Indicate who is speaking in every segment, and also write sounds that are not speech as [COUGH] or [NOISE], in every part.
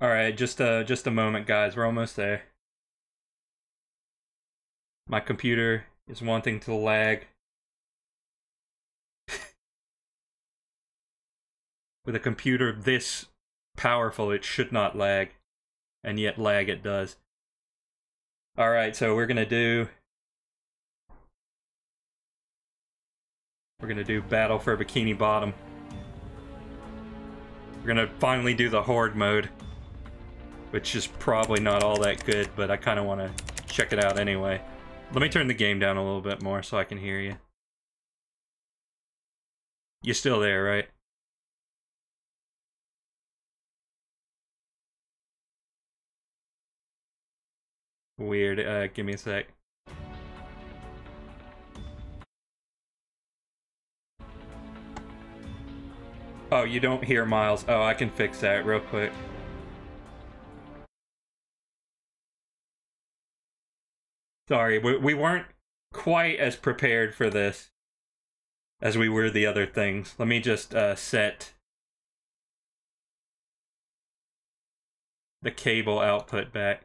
Speaker 1: All right, just uh just a moment guys. We're almost there. My computer is wanting to lag. [LAUGHS] With a computer this powerful, it should not lag. And yet lag it does. Alright, so we're gonna do... We're gonna do Battle for Bikini Bottom. We're gonna finally do the Horde mode. Which is probably not all that good, but I kinda wanna check it out anyway. Let me turn the game down a little bit more so I can hear you. You're still there, right? Weird. Uh, give me a sec. Oh, you don't hear Miles. Oh, I can fix that real quick. Sorry, we, we weren't quite as prepared for this as we were the other things. Let me just uh, set the cable output back.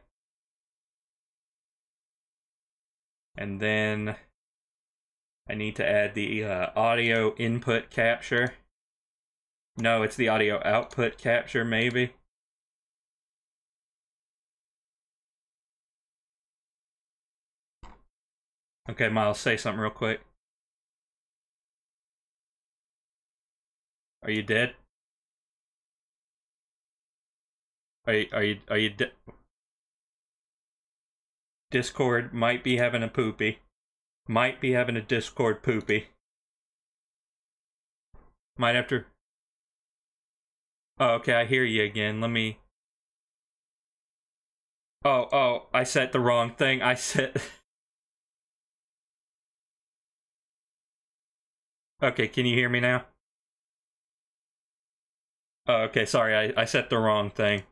Speaker 1: And then I need to add the uh, audio input capture. No, it's the audio output capture, maybe. Okay, Miles, say something real quick. Are you dead? Are you, are you, are you dead? Discord might be having a poopy. Might be having a Discord poopy. Might have to... Oh, okay, I hear you again. Let me... Oh, oh, I set the wrong thing. I set... [LAUGHS] okay, can you hear me now? Oh, okay, sorry, I, I set the wrong thing.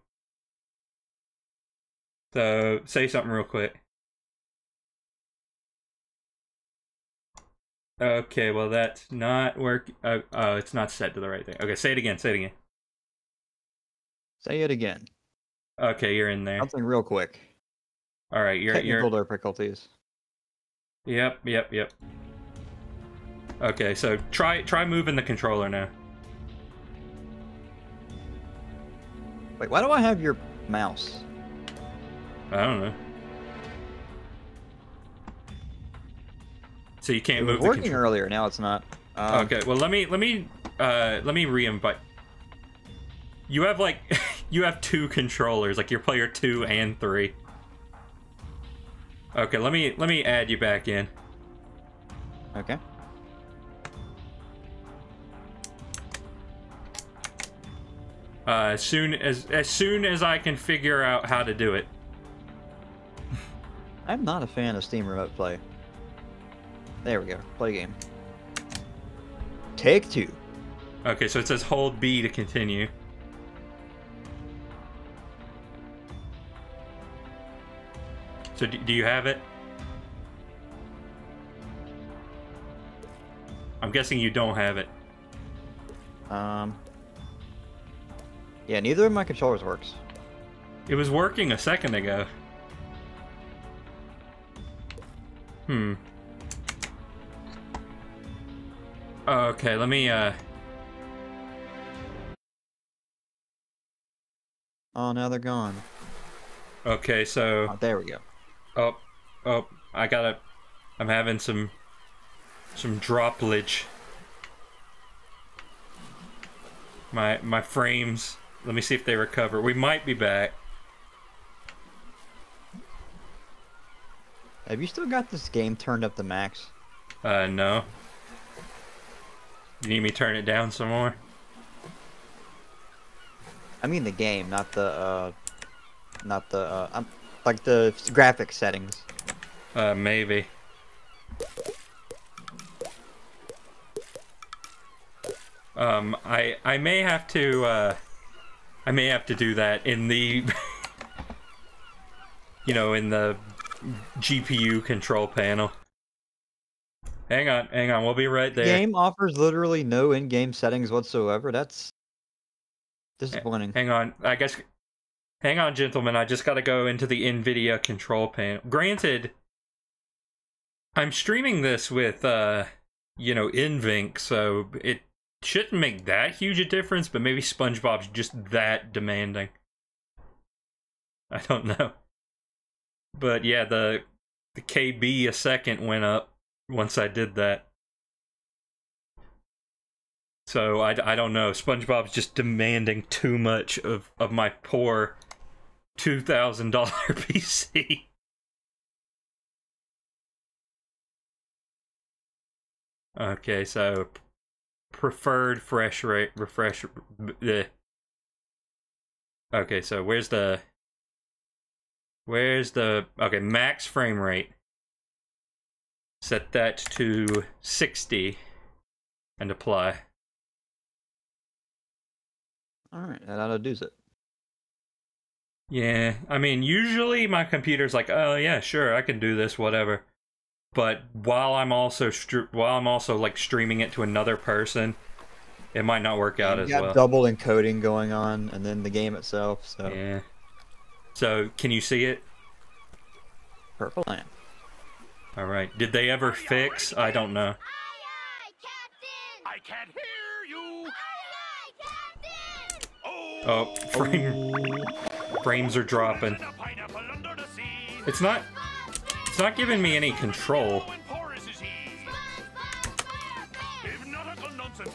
Speaker 1: So, say something real quick. Okay, well that's not work. Oh, oh, it's not set to the right thing. Okay, say it again. Say it again.
Speaker 2: Say it again.
Speaker 1: Okay, you're in there.
Speaker 2: Something real quick.
Speaker 1: All right, you're
Speaker 2: Technical
Speaker 1: you're.
Speaker 2: difficulties.
Speaker 1: Yep, yep, yep. Okay, so try try moving the controller now.
Speaker 2: Wait, why do I have your mouse?
Speaker 1: I don't know. So you can't
Speaker 2: It
Speaker 1: move
Speaker 2: was working earlier. Now it's not. Um,
Speaker 1: okay, well let me let me uh let me re-invite. You have like [LAUGHS] you have two controllers, like your player two and three. Okay, let me let me add you back in.
Speaker 2: Okay.
Speaker 1: Uh, as soon as as soon as I can figure out how to do it. [LAUGHS]
Speaker 2: I'm not a fan of Steam Remote Play. There we go. Play game. Take two.
Speaker 1: Okay, so it says hold B to continue. So do, do you have it? I'm guessing you don't have it.
Speaker 2: Um. Yeah, neither of my controllers works.
Speaker 1: It was working a second ago. Hmm. Okay, let me, uh...
Speaker 2: Oh, now they're gone.
Speaker 1: Okay, so...
Speaker 2: Oh, there we go.
Speaker 1: Oh, oh, I gotta... I'm having some... Some droplage. My, my frames... Let me see if they recover. We might be back.
Speaker 2: Have you still got this game turned up to max?
Speaker 1: Uh, no. You need me to turn it down some more?
Speaker 2: I mean the game, not the uh, not the uh, um, like the graphic settings.
Speaker 1: Uh, maybe. Um, I I may have to uh, I may have to do that in the [LAUGHS] you know in the GPU control panel. Hang on, hang on, we'll be right there.
Speaker 2: game offers literally no in-game settings whatsoever. That's disappointing.
Speaker 1: Hang on, I guess Hang on, gentlemen. I just got to go into the NVIDIA control panel. Granted, I'm streaming this with, uh, you know, NVENC, so it shouldn't make that huge a difference, but maybe SpongeBob's just that demanding. I don't know. But yeah, the the KB a second went up once I did that. So I, I don't know. SpongeBob's just demanding too much of, of my poor $2,000 [LAUGHS] PC. Okay, so preferred fresh rate refresh the eh. Okay, so where's the Where's the okay, max frame rate. Set that to 60 and apply.
Speaker 2: Alright, that ought to do it.
Speaker 1: Yeah, I mean, usually my computer's like, oh yeah, sure, I can do this, whatever. But while I'm also while I'm also like streaming it to another person, it might not work out
Speaker 2: you
Speaker 1: as
Speaker 2: got
Speaker 1: well.
Speaker 2: double encoding going on, and then the game itself. So
Speaker 1: yeah. So can you see it?
Speaker 2: Purple lamp.
Speaker 1: All right. Did they ever fix? I don't know.
Speaker 3: I can't hear you.
Speaker 1: Oh, frame oh. frames are dropping. It's not it's not giving me any control.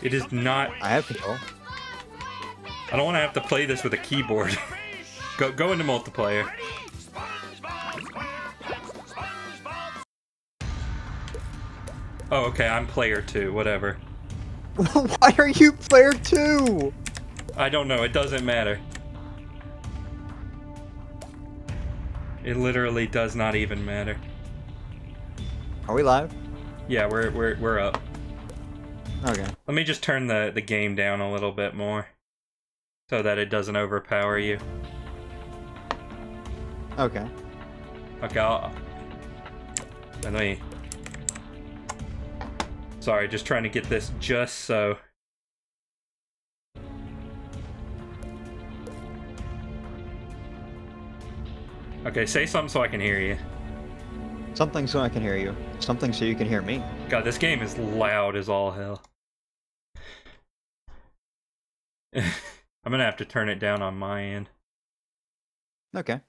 Speaker 1: It is not
Speaker 2: I have control.
Speaker 1: I don't want to have to play this with a keyboard. [LAUGHS] go go into multiplayer. Oh, okay, I'm player two, whatever. [LAUGHS]
Speaker 2: Why are you player two?
Speaker 1: I don't know, it doesn't matter. It literally does not even matter.
Speaker 2: Are we live?
Speaker 1: Yeah, we're we're we're up.
Speaker 2: Okay.
Speaker 1: Let me just turn the the game down a little bit more so that it doesn't overpower you.
Speaker 2: Okay.
Speaker 1: Okay, I'll let me Sorry, just trying to get this just so. Okay, say something so I can hear you.
Speaker 2: Something so I can hear you. Something so you can hear me.
Speaker 1: God, this game is loud as all hell. [LAUGHS] I'm gonna have to turn it down on my end.
Speaker 2: Okay.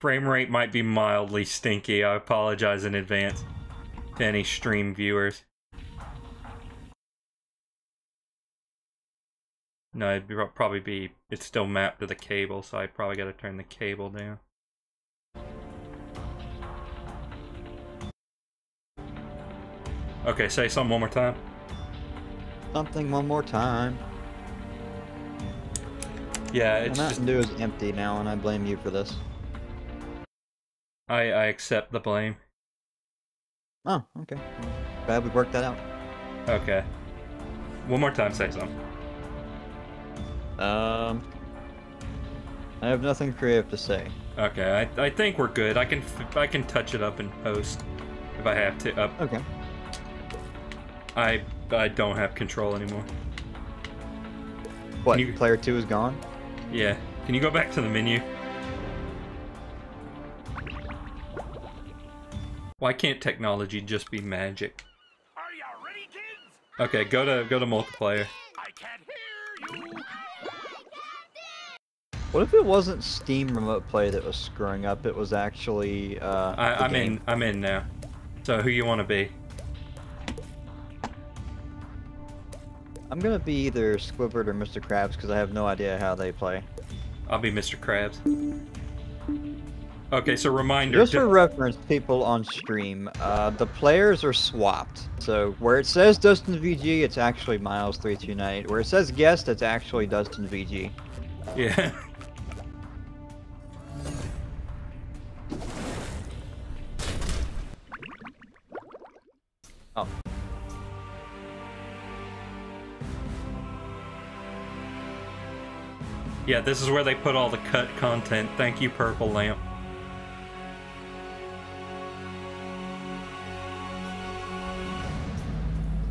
Speaker 1: Frame rate might be mildly stinky. I apologize in advance to any stream viewers. No, it'd probably be, it's still mapped to the cable, so I probably gotta turn the cable down. Okay, say something one more time.
Speaker 2: Something one more time.
Speaker 1: Yeah, it's
Speaker 2: Mountain
Speaker 1: just,
Speaker 2: Dew is empty now, and I blame you for this.
Speaker 1: I, I accept the blame.
Speaker 2: Oh, okay. Glad we worked that out.
Speaker 1: Okay. One more time, say something.
Speaker 2: Um, I have nothing creative to say.
Speaker 1: Okay, I, I think we're good. I can I can touch it up in post if I have to. Up,
Speaker 2: Okay.
Speaker 1: I I don't have control anymore.
Speaker 2: What?
Speaker 1: you-
Speaker 2: Player two is gone.
Speaker 1: Yeah. Can you go back to the menu? Why can't technology just be magic?
Speaker 3: Are you ready, kids?
Speaker 1: Okay, go to go to multiplayer.
Speaker 3: I can't hear you.
Speaker 2: What if it wasn't Steam Remote Play that was screwing up? It was actually uh.
Speaker 1: I I'm
Speaker 2: game.
Speaker 1: in. I'm in now. So who you want to be?
Speaker 2: I'm gonna be either Squidward or Mr. Krabs because I have no idea how they play.
Speaker 1: I'll be Mr. Krabs. Okay, so reminder.
Speaker 2: Just for reference, people on stream, uh, the players are swapped. So where it says Dustin VG, it's actually Miles329. Where it says guest, it's actually Dustin VG.
Speaker 1: yeah. [LAUGHS]
Speaker 2: Oh.
Speaker 1: Yeah, this is where they put all the cut content. Thank you, Purple Lamp.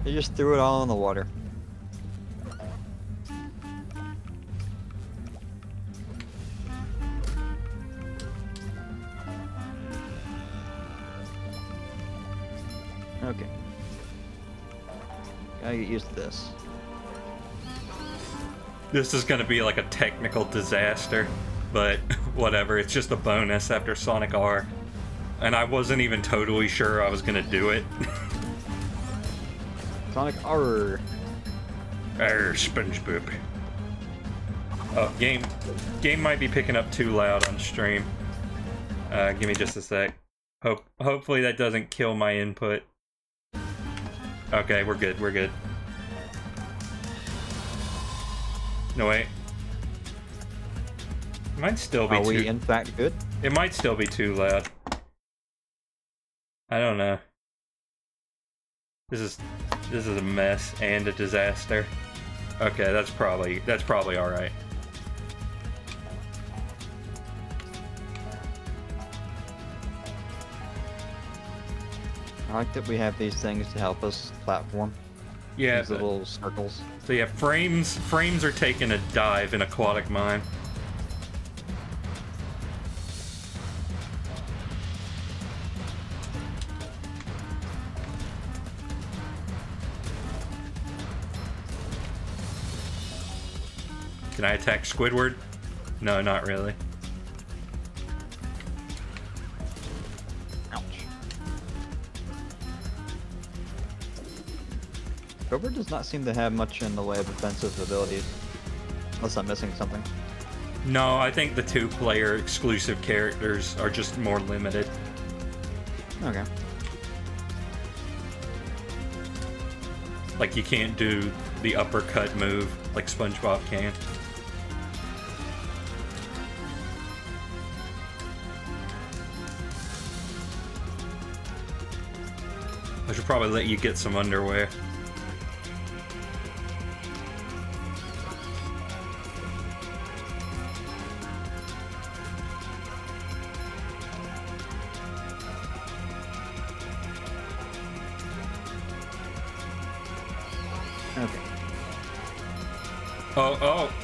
Speaker 2: They just threw it all in the water. Okay. Gotta get used to this.
Speaker 1: This is gonna be like a technical disaster, but [LAUGHS] whatever. It's just a bonus after Sonic R. And I wasn't even totally sure I was gonna do it. [LAUGHS]
Speaker 2: Sonic R.
Speaker 1: Arr, SpongeBob. Oh, game, game might be picking up too loud on stream. Uh, give me just a sec. Hope, hopefully that doesn't kill my input. Okay, we're good. We're good. No wait. It might still be
Speaker 2: Are
Speaker 1: too.
Speaker 2: we in fact good?
Speaker 1: It might still be too loud. I don't know. This is this is a mess and a disaster. Okay, that's probably that's probably all right.
Speaker 2: I like that we have these things to help us platform.
Speaker 1: Yeah.
Speaker 2: These little circles.
Speaker 1: So yeah, frames frames are taking a dive in aquatic mine. Can I attack Squidward? No, not really.
Speaker 2: Cobra does not seem to have much in the way of offensive abilities. Unless I'm missing something.
Speaker 1: No, I think the two player exclusive characters are just more limited.
Speaker 2: Okay.
Speaker 1: Like you can't do the uppercut move like SpongeBob can. I should probably let you get some underwear.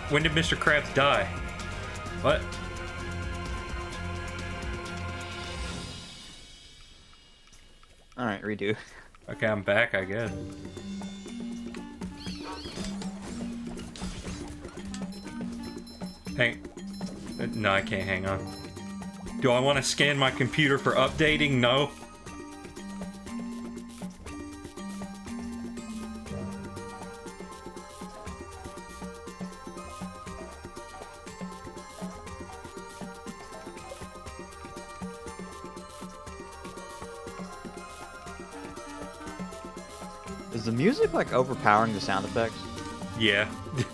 Speaker 1: When did Mr. Krabs die? What?
Speaker 2: Alright, redo.
Speaker 1: Okay, I'm back, I guess. Hang. uh, No, I can't hang on. Do I want to scan my computer for updating? No.
Speaker 2: Is the music like overpowering the sound effects?
Speaker 1: Yeah. [LAUGHS]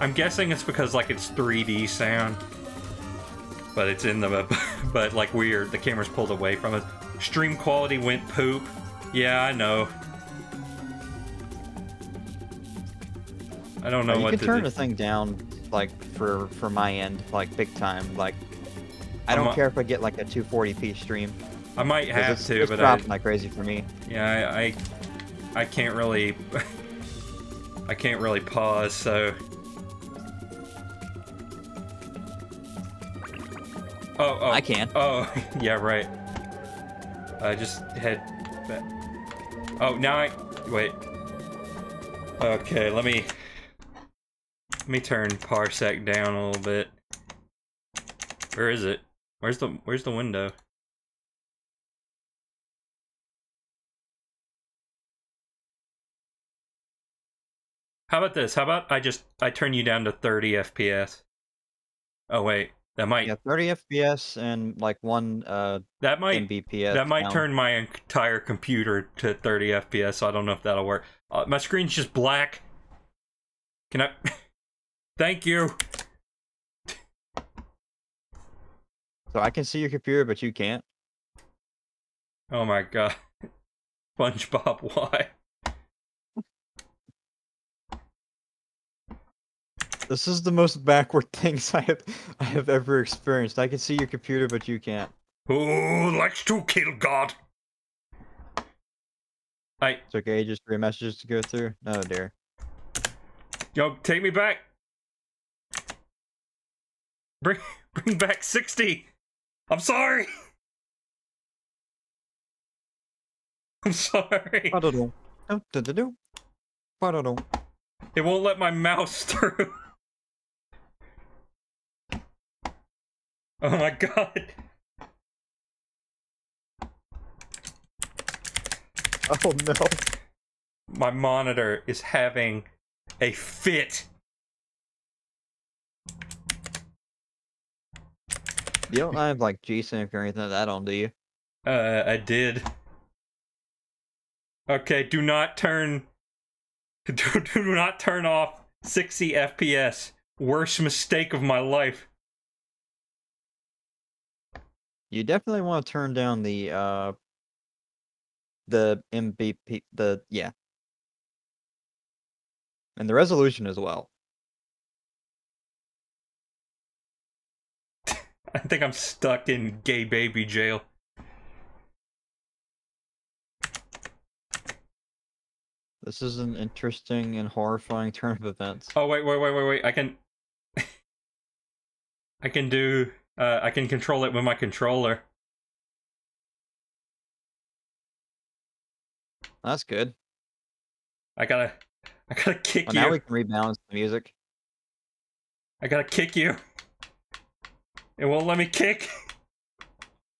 Speaker 1: I'm guessing it's because like it's 3D sound, but it's in the [LAUGHS] but like weird. The camera's pulled away from it. Stream quality went poop. Yeah, I know. I don't know
Speaker 2: you
Speaker 1: what
Speaker 2: can
Speaker 1: to
Speaker 2: turn
Speaker 1: do.
Speaker 2: the thing down like for for my end, like big time. Like I don't care if I get like a 240p stream.
Speaker 1: I might have
Speaker 2: it's,
Speaker 1: to,
Speaker 2: it's
Speaker 1: but I,
Speaker 2: dropping like crazy for me.
Speaker 1: yeah, I, I, I can't really, [LAUGHS] I can't really pause. So. Oh, oh.
Speaker 2: I can.
Speaker 1: Oh, [LAUGHS] yeah, right. I just head back. Oh, now I wait. Okay, let me let me turn parsec down a little bit. Where is it? Where's the where's the window? How about this? How about I just I turn you down to 30 FPS? Oh wait, that might
Speaker 2: Yeah, 30 FPS and like one uh
Speaker 1: that might
Speaker 2: Mbps.
Speaker 1: that might
Speaker 2: down.
Speaker 1: turn my entire computer to 30 FPS. So I don't know if that'll work. Uh, my screen's just black. Can I? [LAUGHS] Thank you.
Speaker 2: So I can see your computer, but you can't.
Speaker 1: Oh my god. [LAUGHS] SpongeBob, [LAUGHS] why?
Speaker 2: This is the most backward [LAUGHS] things I have I have ever experienced. I can see your computer, but you can't.
Speaker 1: Who likes to kill God? I
Speaker 2: It's okay, just three messages to go through. Oh dear.
Speaker 1: yo take me back. Bring [LAUGHS] bring back 60. I'm sorry. [LAUGHS] I'm sorry.
Speaker 2: Ba-da-dum. Dum-da-da-dum. Ba-da-dum.
Speaker 1: It won't let my mouse through. Oh my god.
Speaker 2: Oh no.
Speaker 1: My monitor is having a fit.
Speaker 2: You don't have like G-Sync or anything like that on, do you?
Speaker 1: Uh, I did. Okay, do not turn. Do, [LAUGHS] do not turn off 60 FPS. Worst mistake of my life.
Speaker 2: You definitely want to turn down the uh the MBP the yeah. And the resolution as well. [LAUGHS]
Speaker 1: I think I'm stuck in gay baby jail.
Speaker 2: This is an interesting and horrifying [LAUGHS] turn of events.
Speaker 1: Oh wait, wait, wait, wait, wait. I can. [LAUGHS] I can do. Uh, I can control it with my controller.
Speaker 2: That's good.
Speaker 1: I gotta. I gotta kick
Speaker 2: Well,
Speaker 1: you.
Speaker 2: now we can rebalance the music.
Speaker 1: I gotta kick you. It won't let me kick.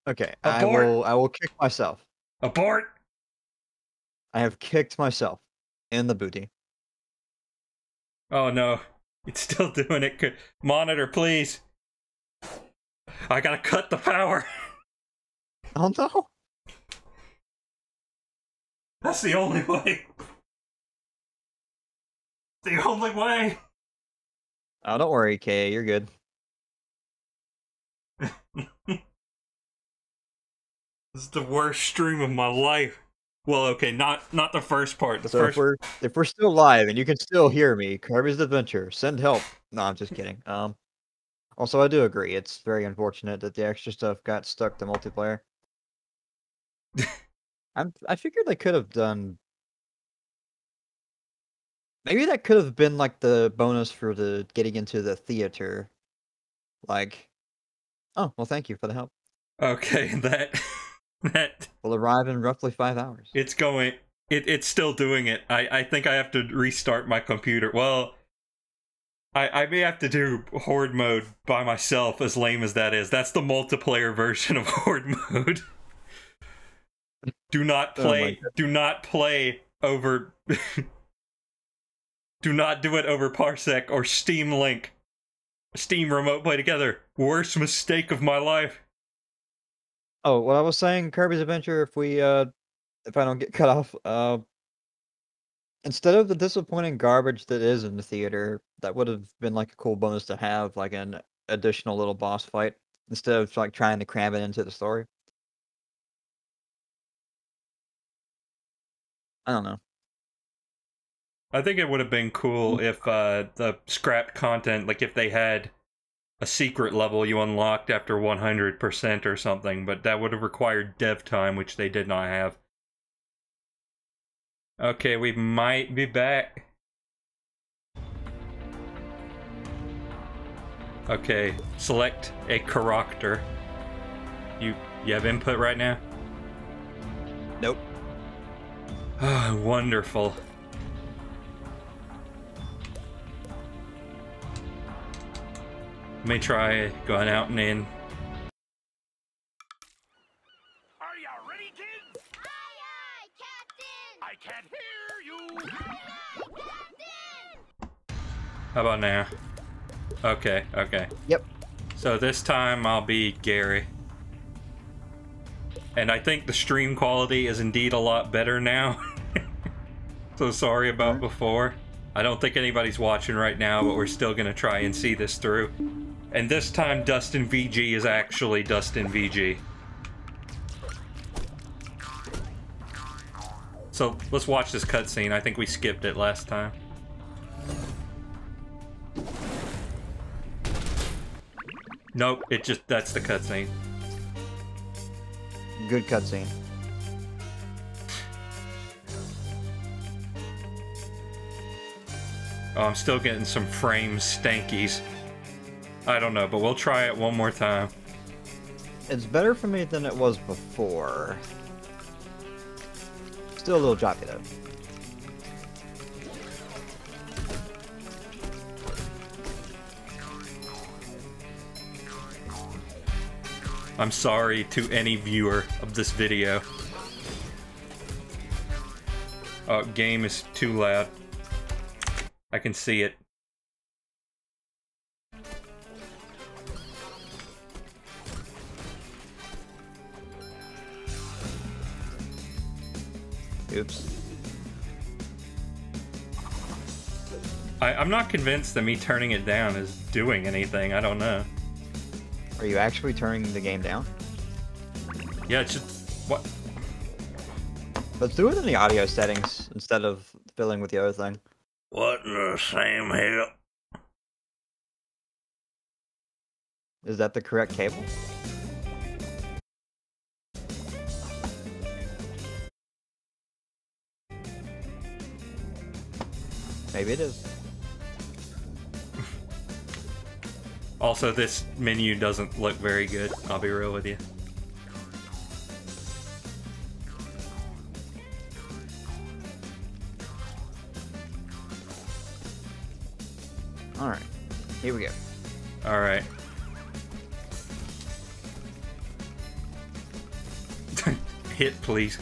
Speaker 2: Okay, I will I will kick myself.
Speaker 1: Abort.
Speaker 2: I have kicked myself in the booty.
Speaker 1: Oh no, it's still [LAUGHS] doing it. Monitor, please. I gotta cut the power.
Speaker 2: Oh no.
Speaker 1: That's the only way. The only way.
Speaker 2: Oh don't worry, Kay, you're good. [LAUGHS]
Speaker 1: This is the worst stream of my life. Well, okay, not not the first part. The
Speaker 2: So if we're if we're still live and you can still hear me, Kirby's Adventure, send help. No, I'm just kidding. Um also I do agree, it's very unfortunate that the extra stuff got stuck to multiplayer. [LAUGHS] I'm I figured they could have done Maybe that could have been like the bonus for the getting into the theater. Like Oh, well thank you for the help.
Speaker 1: Okay, [LAUGHS] that [LAUGHS] that
Speaker 2: Will arrive in roughly five hours.
Speaker 1: it's going. It it's still doing it. I I think I have to restart my computer. Well, I I may have to do horde mode by myself. As lame as that is, that's the multiplayer [LAUGHS] version of horde mode. do not
Speaker 2: Oh
Speaker 1: play. do not play over. [LAUGHS] do not do it over Parsec or Steam Link. Steam Remote Play together. Worst mistake of my life.
Speaker 2: Oh, what I was saying, Kirby's Adventure, if we uh if I don't get cut off, uh instead of the disappointing garbage that is in the theater, that would have been like a cool bonus to have, like an additional little boss fight, instead of like trying to cram it into the story. I don't know.
Speaker 1: I think it would have been cool if uh, the scrapped content, like if they had a secret level you unlocked after 100% or something, but that would have required dev time, which they did not have. Okay, we might be back. Okay, select a character. You you have input right now?
Speaker 2: Nope.
Speaker 1: Ah, wonderful. Let me try going out and in. How about now? Okay, okay.
Speaker 2: Yep.
Speaker 1: So this time I'll be Gary. And I think the stream quality is indeed a lot better now. [LAUGHS] so sorry about before. I don't think anybody's watching right now, but we're still gonna try and see this through. And this time Dustin VG is actually Dustin VG. So let's watch this cutscene. I think we skipped it last time. Nope, it just that's the cutscene.
Speaker 2: Good cutscene.
Speaker 1: Oh, I'm still getting some frame stankies. I don't know, but we'll try it one more time.
Speaker 2: It's better for me than it was before. Still a little choppy though.
Speaker 1: I'm sorry to any viewer of this video. Oh, game is too loud. I can see it.
Speaker 2: Oops.
Speaker 1: I, I'm not convinced that me turning it down is doing anything. I don't know.
Speaker 2: Are you actually turning the game down?
Speaker 1: Yeah, it's just what?
Speaker 2: Let's do it in the audio settings instead of filling with the other thing.
Speaker 1: What in the same hell?
Speaker 2: Is that the correct cable? Maybe it is.
Speaker 1: Also, this menu doesn't look very good. I'll be real with you.
Speaker 2: Alright. Here we go.
Speaker 1: All right. [LAUGHS] Hit, please.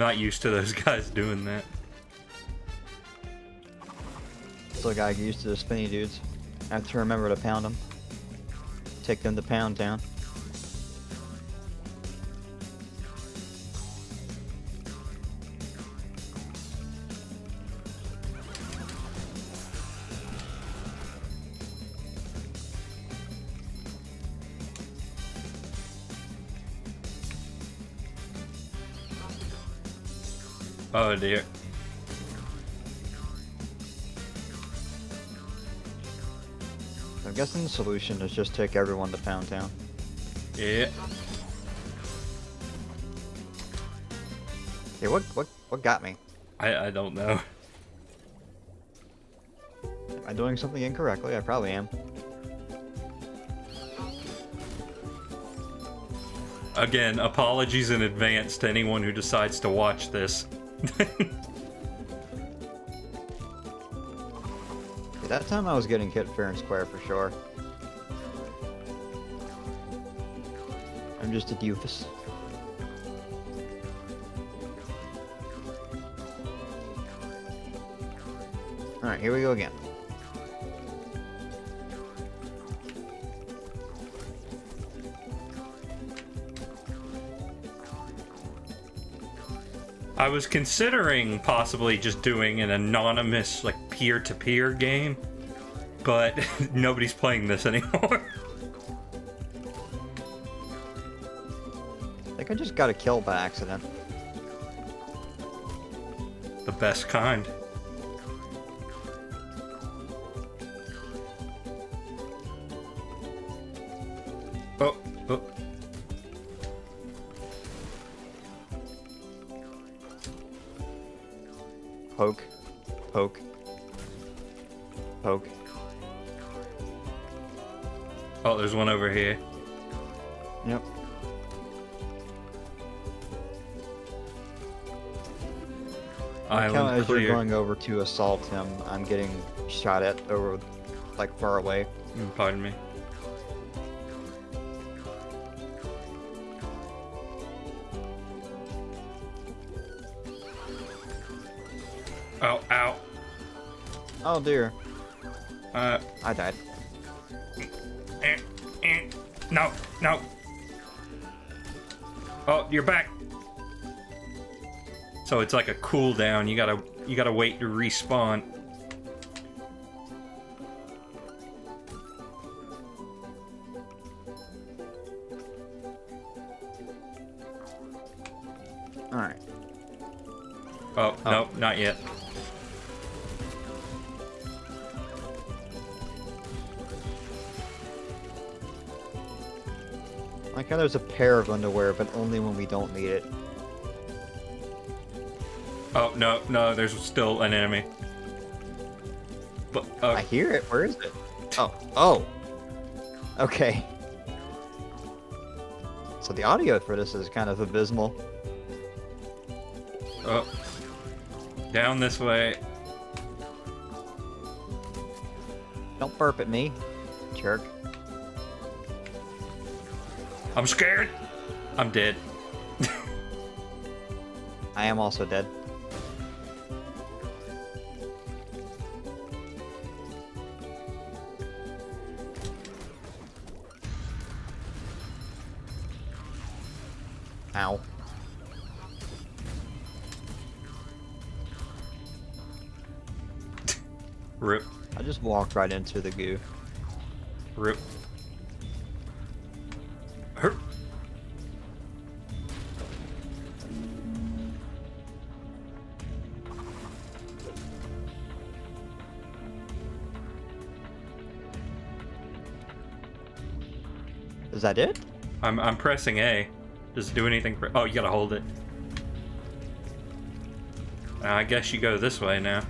Speaker 1: Not used to those [LAUGHS] guys doing that.
Speaker 2: Still gotta get used to the spinny dudes. I have to remember to pound them. Take them to Pound Town.
Speaker 1: Oh dear.
Speaker 2: I'm guessing the solution is just take everyone to Pound Town.
Speaker 1: Yeah.
Speaker 2: Hey, what what what got me?
Speaker 1: I, I don't know.
Speaker 2: Am I doing something incorrectly? I probably am.
Speaker 1: Again, apologies in advance to anyone who decides to watch this. [LAUGHS]
Speaker 2: That time I was getting hit fair and square for sure. I'm just a doofus. Alright, here we go again.
Speaker 1: I was considering possibly just doing an anonymous, like, peer to peer game, but [LAUGHS] nobody's playing this anymore. [LAUGHS]
Speaker 2: I think I just got a kill by accident.
Speaker 1: the best kind. There's one over here.
Speaker 2: Yep. I
Speaker 1: count
Speaker 2: as you're going over to assault him, I'm getting shot at over, like, far away.
Speaker 1: Mm, Pardon me. Ow, ow.
Speaker 2: Oh dear,
Speaker 1: Uh,
Speaker 2: I died.
Speaker 1: No. Oh, you're back. So it's like a cooldown. You gotta, you gotta wait to respawn.
Speaker 2: There's a pair of underwear, but only when we don't need it.
Speaker 1: Oh no, no, there's still an enemy. But uh,
Speaker 2: I hear it. Where is it? Oh, oh. Okay. So the audio for this is kind of abysmal.
Speaker 1: oh, down this way.
Speaker 2: Don't burp at me, jerk.
Speaker 1: I'm scared. I'm dead.
Speaker 2: I am also dead. Ow.
Speaker 1: Rip,
Speaker 2: I just walked right into the goo.
Speaker 1: rip.
Speaker 2: Is that it?
Speaker 1: I'm I'm pressing A. Does it do anything? For, oh, you gotta hold it. Uh, I guess you go this way now.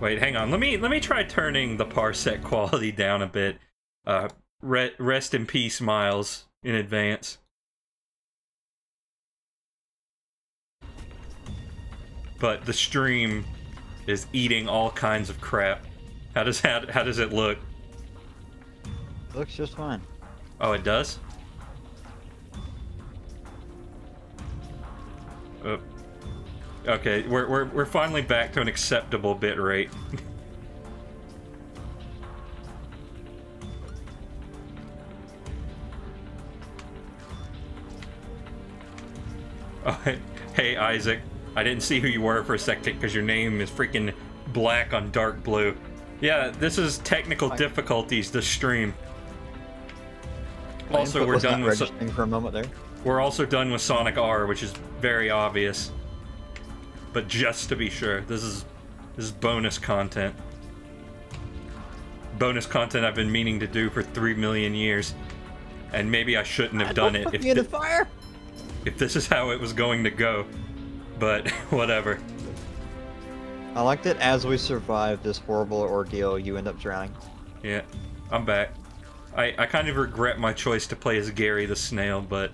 Speaker 1: Wait, hang on. Let me let me try turning the parsec [LAUGHS] quality down a bit. Uh, re- rest in peace, Miles, in advance. But the stream is eating all kinds of crap. How does how, how does it look?
Speaker 2: Looks just fine.
Speaker 1: Oh, it does? Oh. Okay, we're, we're, we're finally back to an acceptable bit rate. [LAUGHS] oh, hey, hey, Isaac. I didn't see who you were for a second because your name is freaking black on dark blue. Yeah, this is technical difficulties, the stream. Also, we're done with so-
Speaker 2: for a moment there.
Speaker 1: we're also done with Sonic R, which is very obvious. But just to be sure, this is this is bonus content. Bonus content I've been meaning to do for three million years, and maybe I shouldn't have done it if
Speaker 2: the fire.
Speaker 1: if this is how it was going to go. But [LAUGHS] whatever.
Speaker 2: I liked it as we survive this horrible ordeal. You end up drowning.
Speaker 1: Yeah, I'm back. I I kind of regret my choice to play as Gary the Snail, but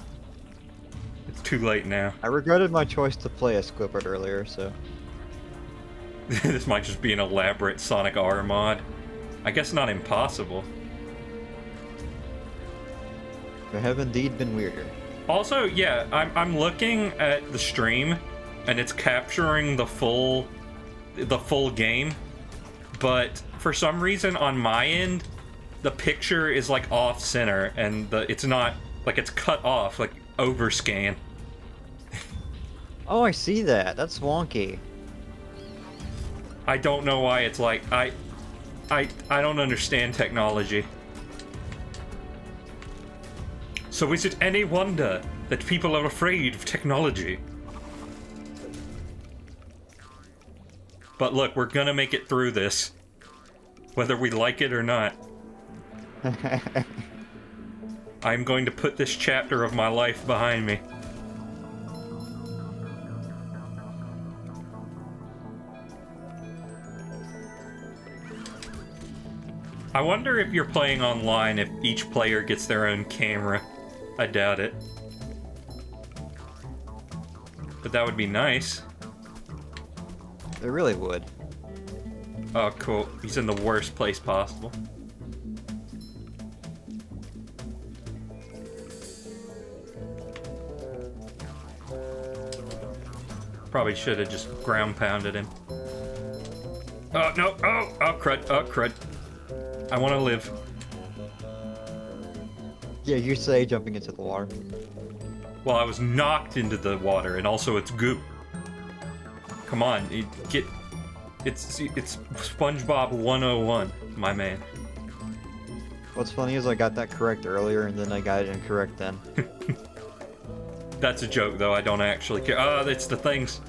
Speaker 1: it's too late now.
Speaker 2: I regretted my choice to play as Squidward earlier, so [LAUGHS]
Speaker 1: this might just be an elaborate Sonic R mod. I guess not impossible.
Speaker 2: there have indeed been weirder.
Speaker 1: Also, yeah, I'm, I'm looking at the stream, and it's capturing the full, the full game, but for some reason on my end, the picture is like off center, and the it's not like it's cut off, like overscan.
Speaker 2: Oh, I see that. That's wonky.
Speaker 1: I don't know why it's like I, I I don't understand technology. So is it any wonder that people are afraid of technology? But look, we're gonna make it through this. Whether we like it or not. [LAUGHS] I'm going to put this chapter of my life behind me. I wonder if you're playing online if each player gets their own camera. I doubt it. But that would be nice.
Speaker 2: It really would.
Speaker 1: Oh, cool. He's in the worst place possible. Probably should have just ground pounded him. Oh, no. Oh, oh, crud. Oh, crud. I want to live.
Speaker 2: Yeah, you say jumping into the water.
Speaker 1: Well, I was knocked into the water, and also it's goop. Come on, it, get. It's it's SpongeBob 101, my man.
Speaker 2: What's funny is I got that correct earlier, and then I got it incorrect then. [LAUGHS]
Speaker 1: That's a joke, though. I don't actually care. Ah, it's the things.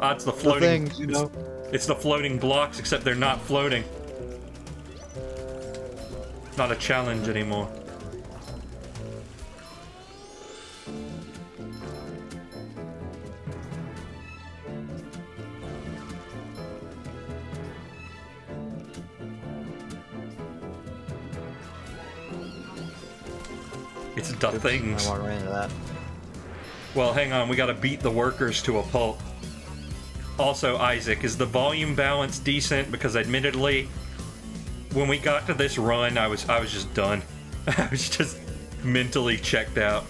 Speaker 1: Ah, it's the
Speaker 2: The
Speaker 1: floating.
Speaker 2: things, you know.
Speaker 1: it's the floating blocks, except they're not floating. not a challenge anymore. It's the
Speaker 2: Oops,
Speaker 1: things.
Speaker 2: I walked right into that.
Speaker 1: Well, hang on, we gotta beat the workers to a pulp. Also, Isaac, is the volume balance decent? Because admittedly, when we got to this run, I was I was just done. [LAUGHS] I was just mentally checked out.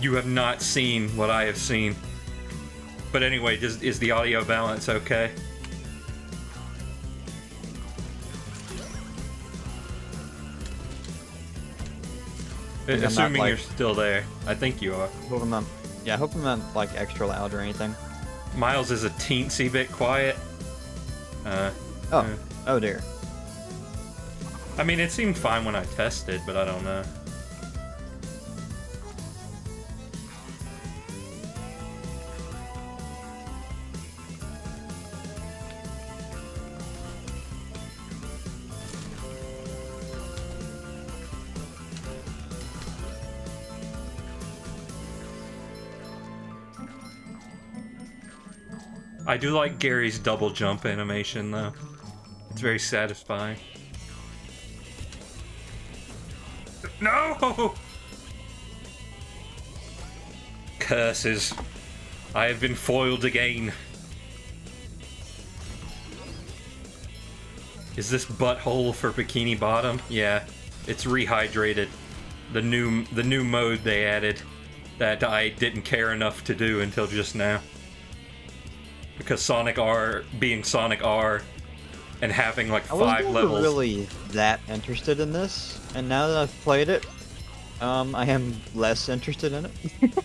Speaker 1: You have not seen what I have seen. But anyway, is, is the audio balance okay?
Speaker 2: Not,
Speaker 1: Assuming
Speaker 2: like-
Speaker 1: you're still there. I think you are.
Speaker 2: Hope I'm not, yeah, I hope I'm not like extra loud or anything.
Speaker 1: Miles is a teensy bit quiet. Uh,
Speaker 2: Oh,
Speaker 1: uh,
Speaker 2: oh dear.
Speaker 1: I mean, it seemed fine when I tested, but I don't know. I do like Gary's double jump animation, though. It's very satisfying. No! Curses. I have been foiled again. Is this butthole for Bikini Bottom? Yeah, it's rehydrated. The new the new mode they added that I didn't care enough to do until just now. Because Sonic R being Sonic R and having like
Speaker 2: I wasn't
Speaker 1: five
Speaker 2: ever
Speaker 1: levels.
Speaker 2: really that interested in this, and now that I've played it, um, I am less interested in it.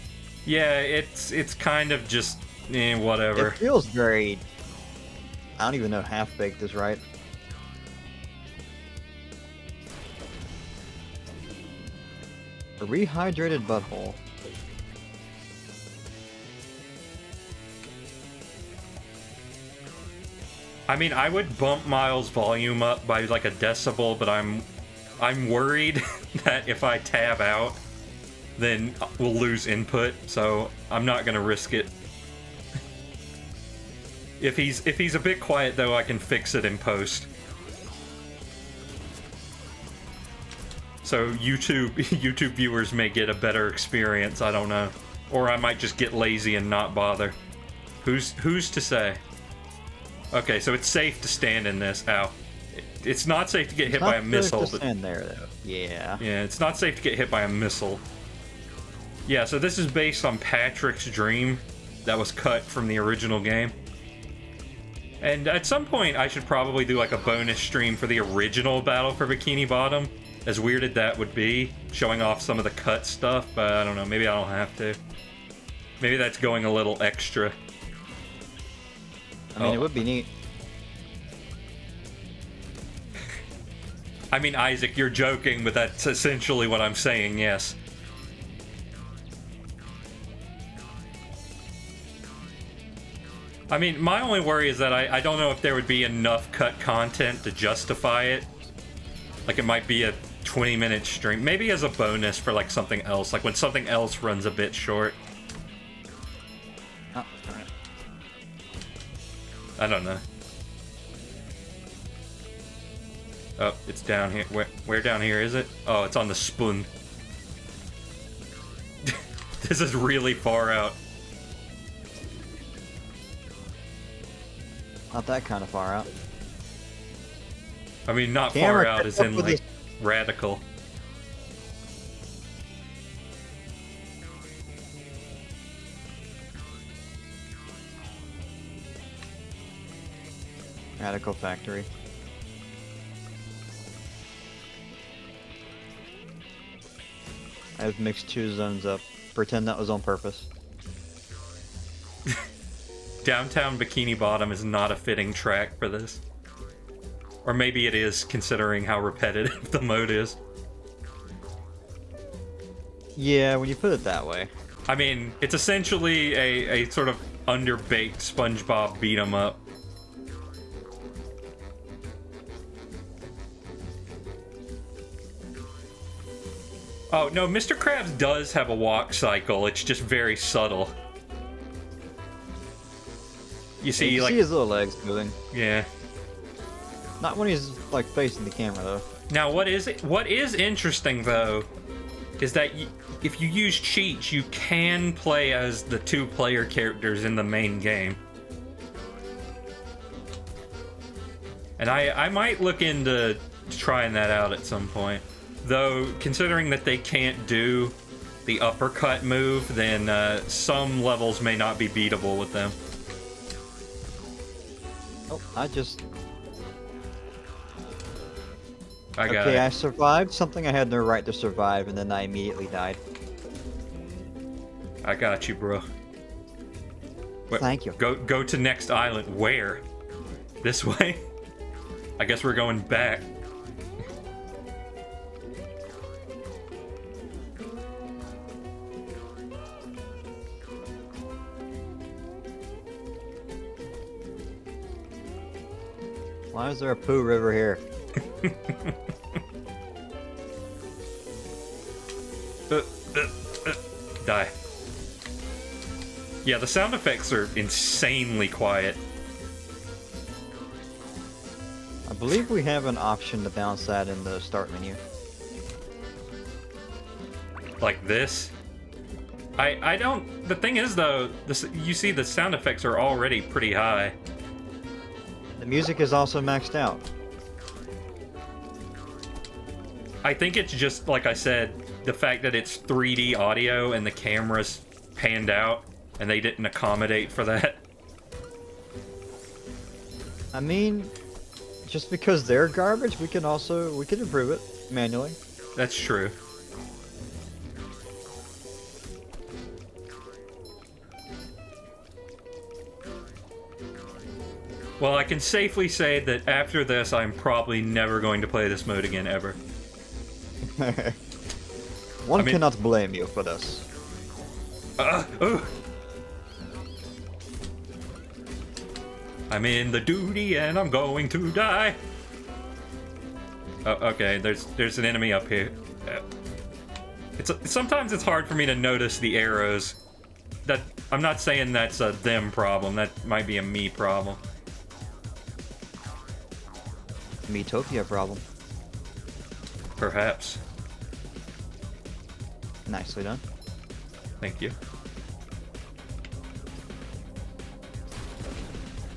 Speaker 2: [LAUGHS]
Speaker 1: Yeah, it's it's kind of just eh, whatever.
Speaker 2: It feels very. I don't even know half baked is right. A rehydrated butthole.
Speaker 1: I mean, I would bump Miles' volume up by like a decibel, but I'm I'm worried [LAUGHS] that if I tab out, then we'll lose input. So I'm not gonna risk it. [LAUGHS] if he's if he's a bit quiet though, I can fix it in post. So YouTube [LAUGHS] YouTube viewers may get a better experience. I don't know, or I might just get lazy and not bother. Who's who's to say? Okay, so it's safe to stand in this. Ow. It's not safe to get hit by a missile, but
Speaker 2: stand there though. Yeah.
Speaker 1: yeah, it's not safe to get hit by a missile. Yeah, so this is based on Patrick's dream that was cut from the original game. And at some point, I should probably do like a bonus stream for the original Battle for Bikini Bottom. As weird as that would be, showing off some of the cut stuff, but I don't know, maybe I don't have to. Maybe that's going a little extra.
Speaker 2: I mean,
Speaker 1: Oh.
Speaker 2: it would be neat.
Speaker 1: I mean, Isaac, you're joking, but that's essentially what I'm saying, yes. I mean, my only worry is that I, I don't know if there would be enough cut content to justify it. Like, it might be a 20 minute stream. Maybe as a bonus for, like, something else. Like, when something else runs a bit short. I don't know. Oh, it's down here. Where, where down here is it? Oh, it's on the spoon. [LAUGHS] this is really far out.
Speaker 2: Not that kind of far out.
Speaker 1: I mean, not
Speaker 2: Camera,
Speaker 1: far out as in like radical.
Speaker 2: Radical Factory. I've mixed two zones up. Pretend that was on purpose. [LAUGHS]
Speaker 1: Downtown Bikini Bottom is not a fitting track for this. Or maybe it is, considering how repetitive [LAUGHS] the mode is.
Speaker 2: Yeah, when you put it that way.
Speaker 1: I mean, it's essentially a, a sort of underbaked SpongeBob beat 'em up. Oh no, Mr. Krabs does have a walk cycle. It's just very subtle. You see,
Speaker 2: you
Speaker 1: like,
Speaker 2: see his little legs moving.
Speaker 1: yeah.
Speaker 2: Not when he's like facing the camera though.
Speaker 1: Now, what is it? What is interesting though, is that y if you use cheats, you can play as the two player characters in the main game. And I, I might look into trying that out at some point. Though, considering that they can't do the uppercut move, then uh, some levels may not be beatable with them.
Speaker 2: Oh, I just
Speaker 1: I got
Speaker 2: okay.
Speaker 1: it.
Speaker 2: I survived something I had no right to survive, and then I immediately died.
Speaker 1: I got you, bro. Wait,
Speaker 2: Thank you.
Speaker 1: Go go to next island. Where? This way? [LAUGHS] I guess we're going back.
Speaker 2: Why is there a poo river here?
Speaker 1: Uh, uh, uh, die. Yeah, the sound effects are insanely quiet.
Speaker 2: I believe we have an option to bounce that in the start menu.
Speaker 1: Like this. I I don't. The thing is though, this you see the sound effects are already pretty high.
Speaker 2: The music is also maxed out.
Speaker 1: I think it's just like I said, the fact that it's 3D audio and the camera's panned out, and they didn't accommodate for that.
Speaker 2: I mean, just because they're garbage, we can also we can improve it manually.
Speaker 1: That's true. Well, I can safely say that after this, I'm probably never going to play this mode again ever. [LAUGHS]
Speaker 2: One
Speaker 1: I mean-
Speaker 2: cannot blame you for this.
Speaker 1: Uh. I'm in the duty and I'm going to die. Oh, okay, there's there's an enemy up here. Uh, It's sometimes it's hard for me to notice the arrows. That I'm not saying that's a them problem. That might be a me problem.
Speaker 2: Metopia problem.
Speaker 1: Perhaps.
Speaker 2: Nicely done.
Speaker 1: Thank you.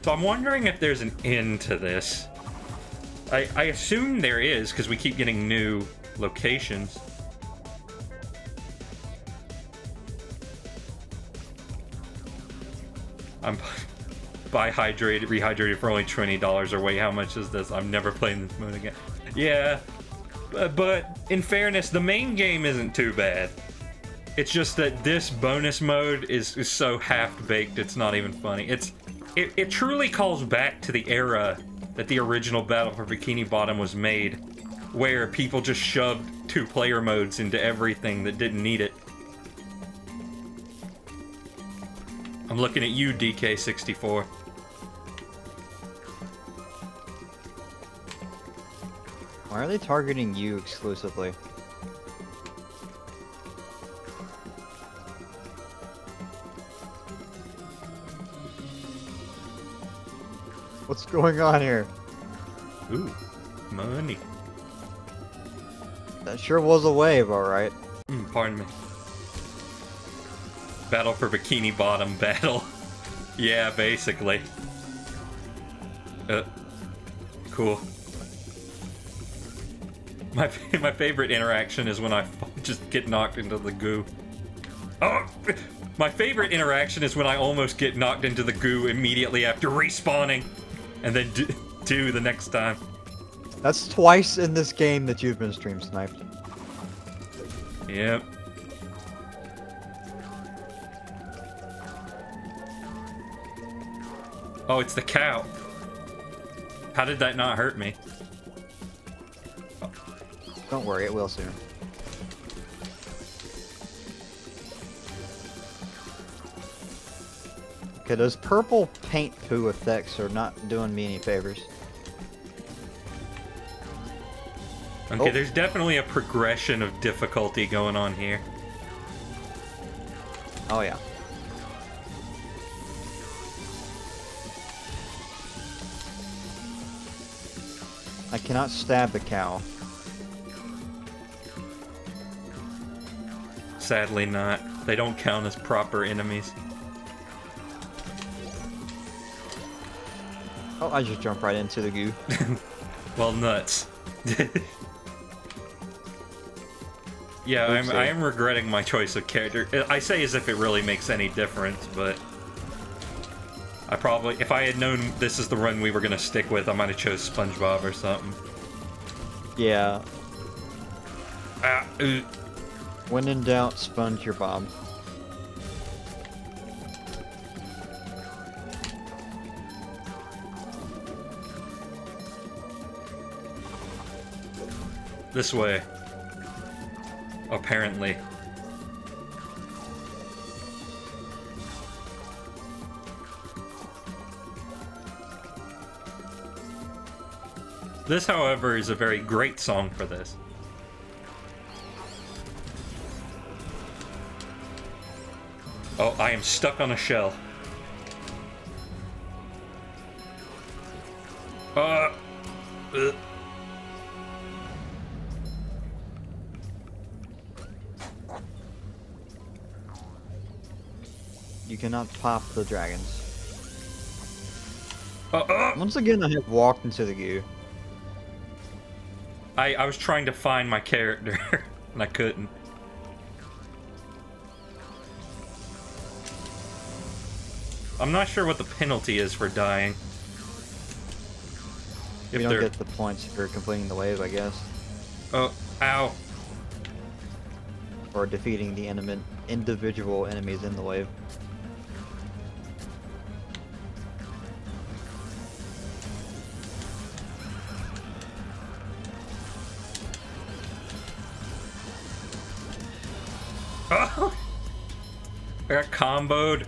Speaker 1: So I'm wondering if there's an end to this. I, I assume there is, because we keep getting new locations. I'm buy hydrated, rehydrated for only twenty dollars. Or wait, how much is this? I'm never playing this mode again. Yeah, but, but in fairness, the main game isn't too bad. It's just that this bonus mode is, is so half-baked, it's not even funny. It's it, it truly calls back to the era that the original Battle for Bikini Bottom was made, where people just shoved two-player modes into everything that didn't need it. I'm looking at you, DK64.
Speaker 2: Why are they targeting you exclusively? What's going on here?
Speaker 1: Ooh, money.
Speaker 2: That sure was a wave, alright.
Speaker 1: Mm, pardon me. Battle for Bikini Bottom battle. [LAUGHS] yeah, basically. Uh, cool. [LAUGHS] My my favorite interaction is when I [LAUGHS] just get knocked into the goo. Oh, [LAUGHS] my favorite interaction is when I almost get knocked into the goo immediately after respawning, and then do, do the next time.
Speaker 2: That's twice in this game that you've been stream sniped.
Speaker 1: Yep. Oh, it's the cow. How did that not hurt me?
Speaker 2: Don't worry, it will soon. Okay, those purple paint poo effects are not doing me any favors.
Speaker 1: Okay,
Speaker 2: Oh.
Speaker 1: there's definitely a progression of difficulty going on here.
Speaker 2: Oh yeah. I cannot stab the cow.
Speaker 1: Sadly not. They don't count as proper enemies.
Speaker 2: Oh, I just jumped right into the goo. [LAUGHS]
Speaker 1: Well, nuts. [LAUGHS] yeah, I'm, I am regretting my choice of character. I say as if it really makes any difference, but I probably, if I had known this is the run we were gonna stick with, I might have chose SpongeBob or something.
Speaker 2: Yeah.
Speaker 1: Ah, uh,
Speaker 2: When in doubt, sponge your bob.
Speaker 1: this way. Apparently. This, however, is a very great song for this. Oh, I am stuck on a shell. Uh, uh.
Speaker 2: You cannot pop the dragons.
Speaker 1: Uh, uh.
Speaker 2: Once again, I have walked into the goo.
Speaker 1: I, I was trying to find my character, [LAUGHS] and I couldn't. I'm not sure what the penalty is for dying.
Speaker 2: You
Speaker 1: If
Speaker 2: don't
Speaker 1: they're...
Speaker 2: get the points for completing the wave, I guess.
Speaker 1: Oh, ow.
Speaker 2: Or defeating the enemy, individual enemies in the wave.
Speaker 1: Oh! [LAUGHS] I got comboed.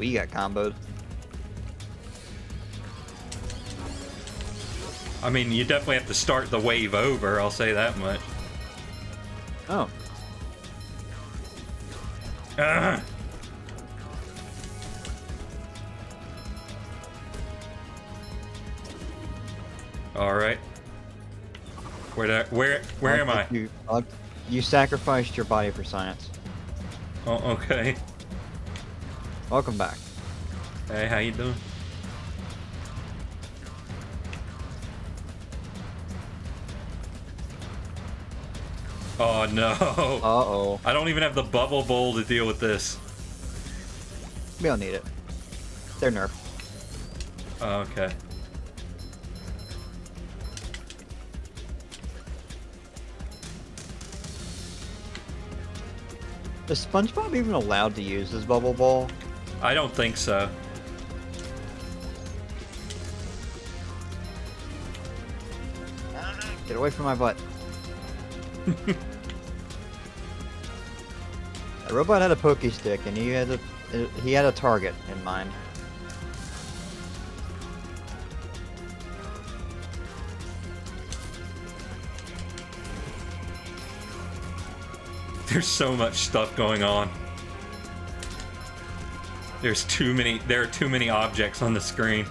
Speaker 2: We got comboed.
Speaker 1: I mean, you definitely have to start the wave over, I'll say that much.
Speaker 2: Oh, uh-huh.
Speaker 1: Ugh. Alright. Where did I, where where am I?
Speaker 2: You, you sacrificed your body for science.
Speaker 1: Oh, okay.
Speaker 2: Welcome back.
Speaker 1: Hey, how you doing? Oh no.
Speaker 2: Uh-oh.
Speaker 1: I don't even have the bubble bowl to deal with this.
Speaker 2: We don't need it. They're nerfed.
Speaker 1: Oh, okay.
Speaker 2: Is SpongeBob even allowed to use his bubble bowl?
Speaker 1: I don't think so.
Speaker 2: Get away from my butt. [LAUGHS] The robot had a pokey stick, and he had a he had a target in mind.
Speaker 1: There's so much stuff going on. There's too many there are too many objects on the screen.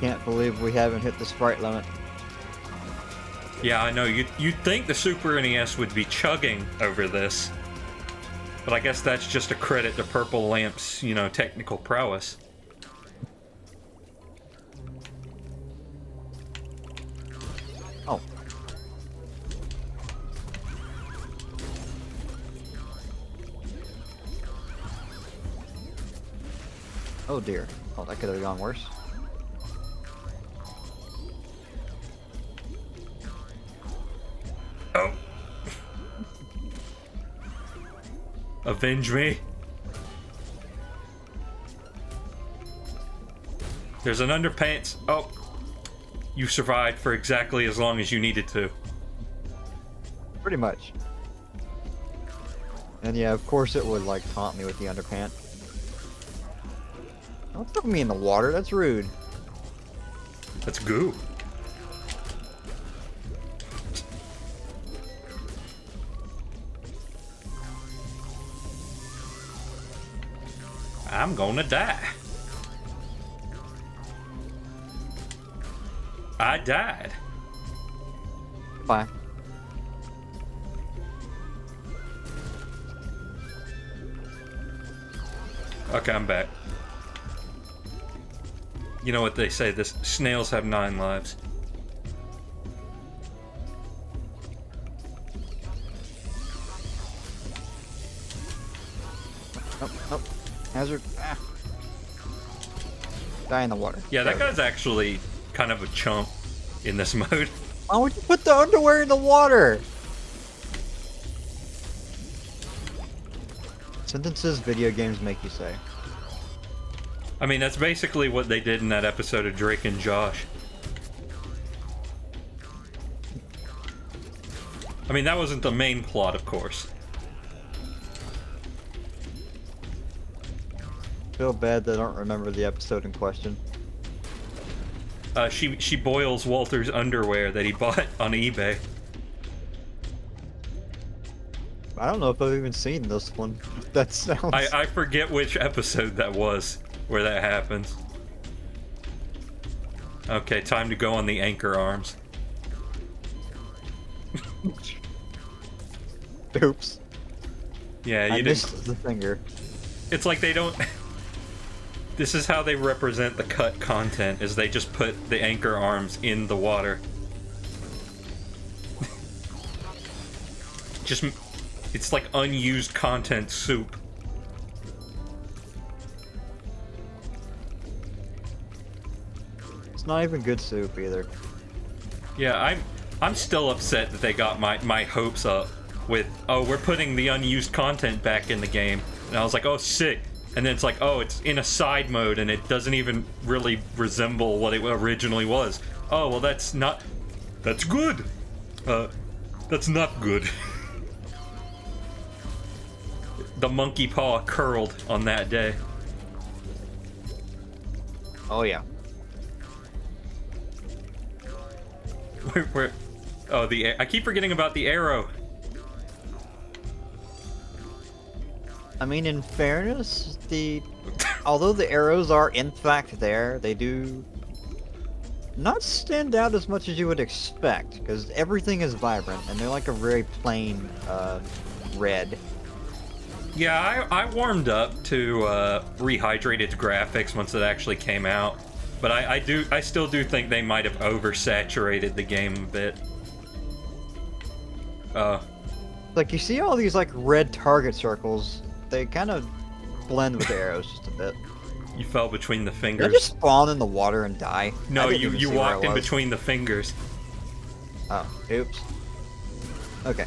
Speaker 2: Can't believe we haven't hit the sprite limit.
Speaker 1: Yeah, I know. You you'd think the Super NES would be chugging over this. But I guess that's just a credit to Purple Lamp's, you know, technical prowess.
Speaker 2: Dear. Oh, that could have gone worse.
Speaker 1: Oh. Avenge me. There's an underpants. Oh. You survived for exactly as long as you needed to.
Speaker 2: Pretty much. And yeah, of course it would like taunt me with the underpant. Don't throw me in the water, that's rude.
Speaker 1: That's goo. I'm gonna die. I died.
Speaker 2: Bye.
Speaker 1: Okay, I'm back. You know what they say, this snails have nine lives.
Speaker 2: Oh, oh. Hazard. Ah. Die in the water.
Speaker 1: Yeah, that guy's actually kind of a chump in this [LAUGHS] mode.
Speaker 2: Why would you put the underwear in the water? Sentences video games make you say.
Speaker 1: I mean, that's basically what they did in that episode of Drake and Josh. I mean, that wasn't the main plot, of course.
Speaker 2: Feel bad that I don't remember the episode in question.
Speaker 1: Uh, she she boils Walter's underwear that he bought [LAUGHS] on eBay.
Speaker 2: I don't know if I've even seen this one. [LAUGHS] That sounds.
Speaker 1: I, I forget which episode that was where that happens. Okay, time to go on the anchor arms. [LAUGHS]
Speaker 2: Oops.
Speaker 1: Yeah,
Speaker 2: I
Speaker 1: you didn't.
Speaker 2: the finger.
Speaker 1: It's like they don't. [LAUGHS] this is how they represent the cut content: is they just put the anchor arms in the water. [LAUGHS] just, it's like unused content soup.
Speaker 2: It's not even good soup either.
Speaker 1: Yeah, I'm, I'm still upset that they got my my hopes up with oh we're putting the unused content back in the game, and I was like oh sick. And then it's like, oh, it's in a side mode and it doesn't even really resemble what it originally was. Oh, well, that's not. That's good. Uh, that's not good. [LAUGHS] the monkey paw curled on that day.
Speaker 2: Oh yeah.
Speaker 1: Where, where? Oh, the. I keep forgetting about the arrow.
Speaker 2: I mean, in fairness, the although the arrows are in fact there, they do not stand out as much as you would expect because everything is vibrant and they're like a very plain uh, red.
Speaker 1: Yeah, I, I warmed up to uh, rehydrated graphics once it actually came out, but I, I do I still do think they might have oversaturated the game a bit. Uh,
Speaker 2: Like you see all these like red target circles, they kind of blend with the arrows just a bit.
Speaker 1: you fell between the
Speaker 2: Did I just spawn in the water and die?
Speaker 1: No, you you
Speaker 2: see where I
Speaker 1: walked in between the fingers.
Speaker 2: Oh, oops. Okay.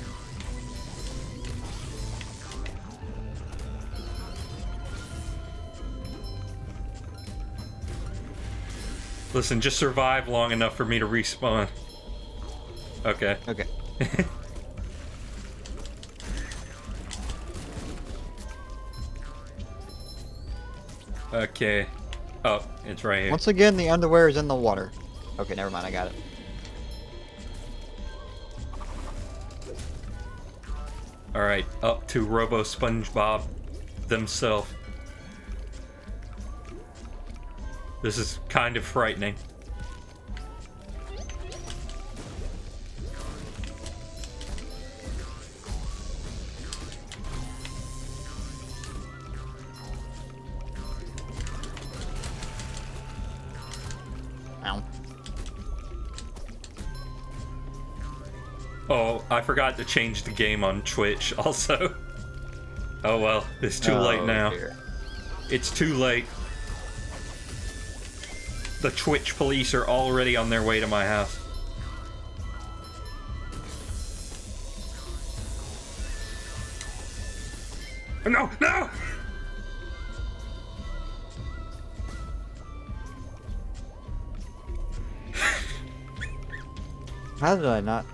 Speaker 1: Listen, just survive long enough for me to respawn. Okay.
Speaker 2: Okay. [LAUGHS]
Speaker 1: Okay. Oh, it's right here.
Speaker 2: Once again, the underwear is in the water. Okay, never mind. I got it.
Speaker 1: All right, up to Robo SpongeBob themselves. This is kind of frightening.
Speaker 2: Ow.
Speaker 1: Oh, I forgot to change the game on Twitch [LAUGHS] also. Oh well, it's too late
Speaker 2: Oh,
Speaker 1: now.
Speaker 2: dear.
Speaker 1: It's too late. The Twitch police are already on their way to my house. No, no!
Speaker 2: How did I not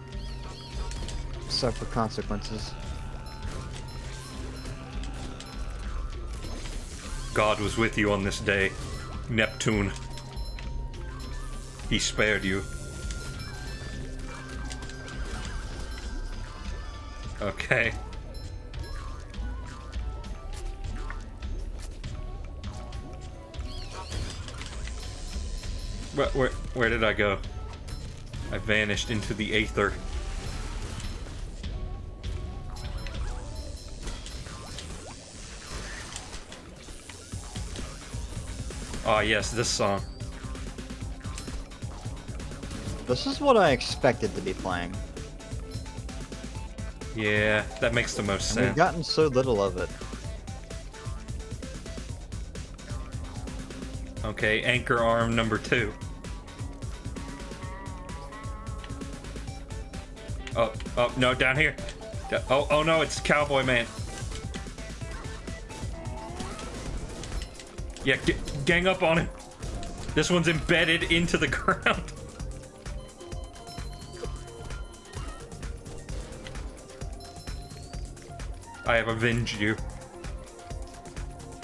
Speaker 2: suffer consequences?
Speaker 1: God was with you on this day, Neptune. He spared you. Okay. Where, where, where did I go? I vanished into the aether. Ah, yes, this song.
Speaker 2: This is what I expected to be playing.
Speaker 1: Yeah, that makes the most
Speaker 2: And we've gotten so little of it.
Speaker 1: Okay, anchor arm number two. Oh, oh, no, down here. Oh, oh no, it's Cowboy Man. Yeah, g- gang up on him. This one's embedded into the [LAUGHS] ground. I have avenged you.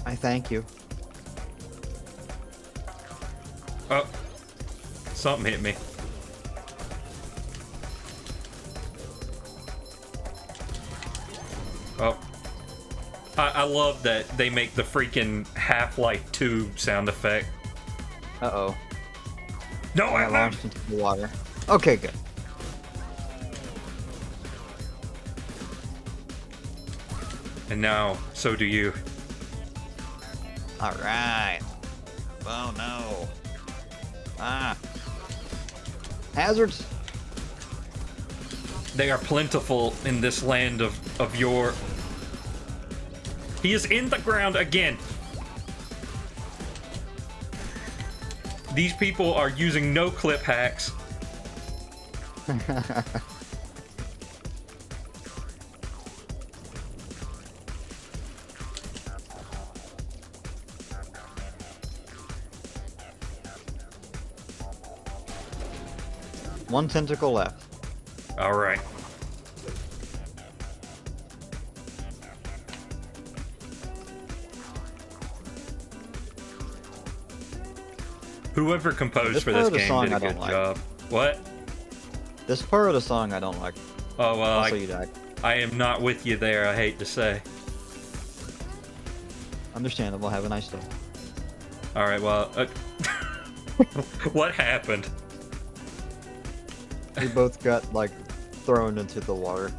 Speaker 2: I thank you.
Speaker 1: Oh, something hit me. Oh. I, I love that they make the freaking Half-Life 2 sound effect.
Speaker 2: Uh-oh.
Speaker 1: No,
Speaker 2: I
Speaker 1: I
Speaker 2: launched into the water. Okay, good.
Speaker 1: And now, so do you.
Speaker 2: Alright. Oh no. Ah. Hazards.
Speaker 1: They are plentiful in this land of, of your. He is in the ground again. These people are using no clip hacks. [LAUGHS]
Speaker 2: One tentacle left.
Speaker 1: All right. Whoever composed
Speaker 2: This
Speaker 1: for this game
Speaker 2: song
Speaker 1: did a good
Speaker 2: like.
Speaker 1: job. What?
Speaker 2: This part of the song I don't like.
Speaker 1: Oh well,
Speaker 2: also,
Speaker 1: I,
Speaker 2: you died.
Speaker 1: I am not with you there. I hate to say.
Speaker 2: Understandable. Have a nice day.
Speaker 1: All right. Well, uh, [LAUGHS] what happened?
Speaker 2: We both got like thrown into the water.